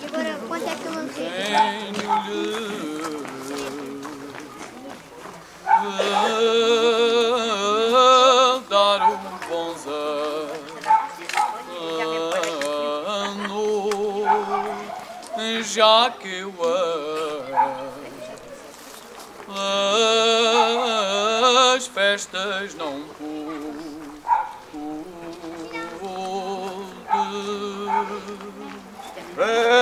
E agora, quanto é que eu lancei? Venho-lhe dar um bons anos, já que as festas não venho a, a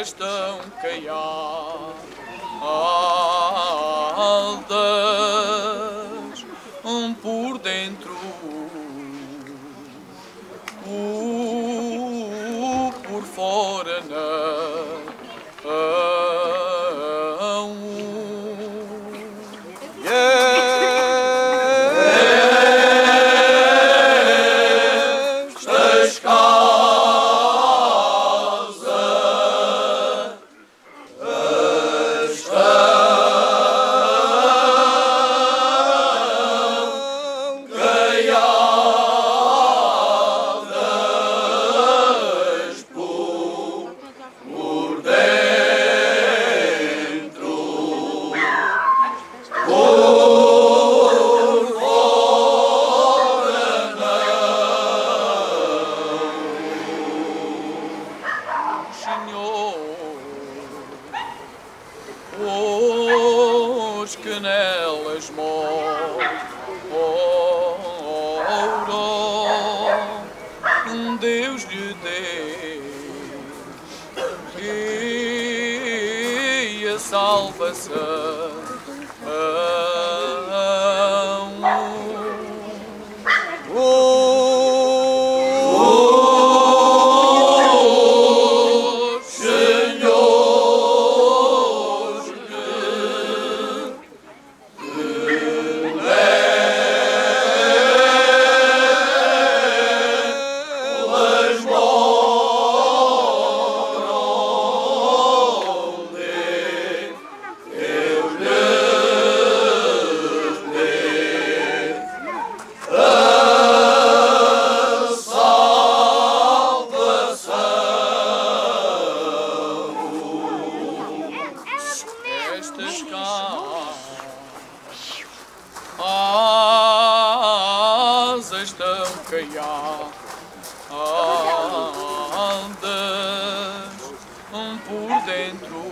estão caiadas um por dentro o por fora não Senhor. Os que nelas moram, Deus lhe dê e a salvação. Estão caiadas um por dentro.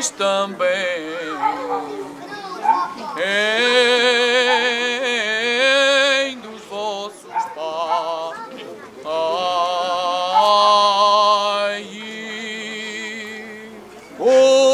Mas também em dos vossos pais. Oh,